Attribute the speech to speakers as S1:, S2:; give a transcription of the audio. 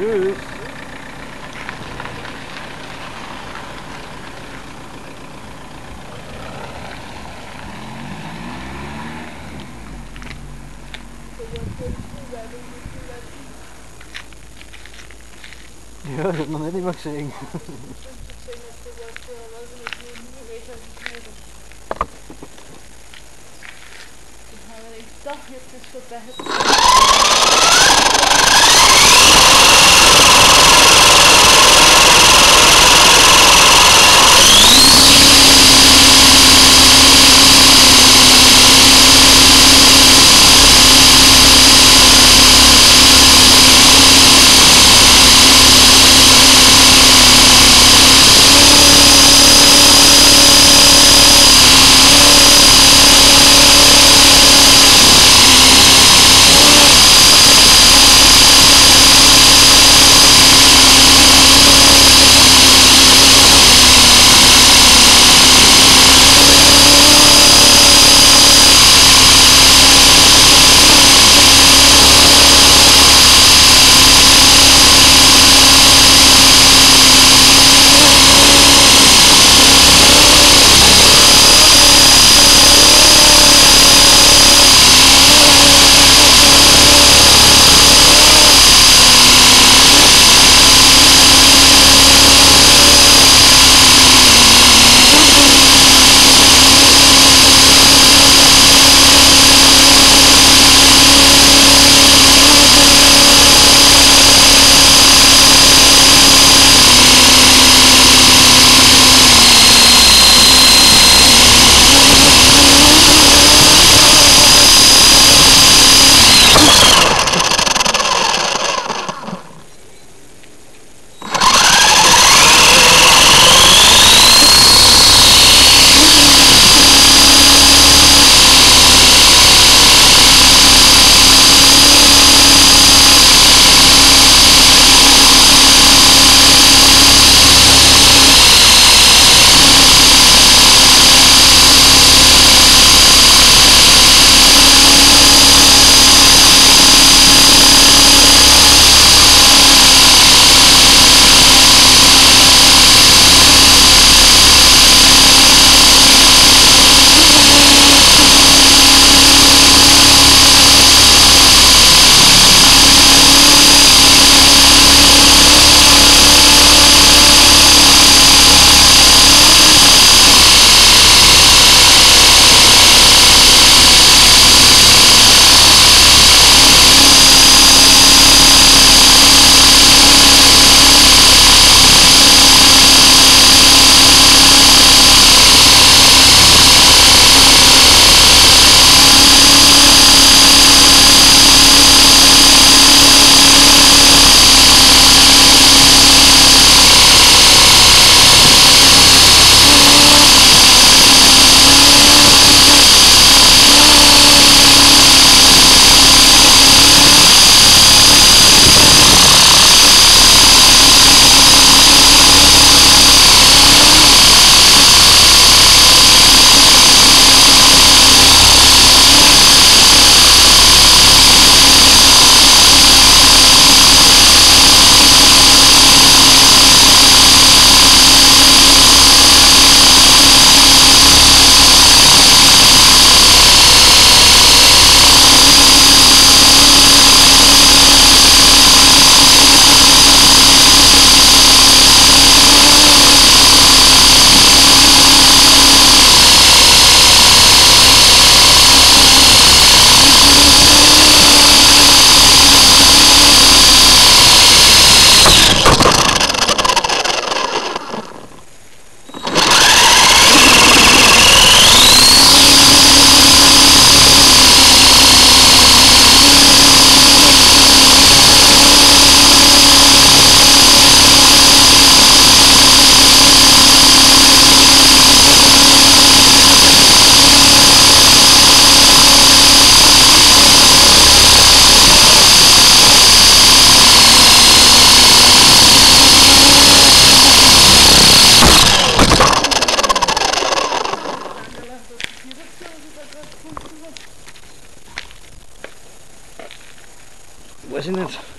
S1: Tjus. Ja, dat nog net niet mag zingen.
S2: Ik dacht, het is voorbij.
S1: Ja, je net.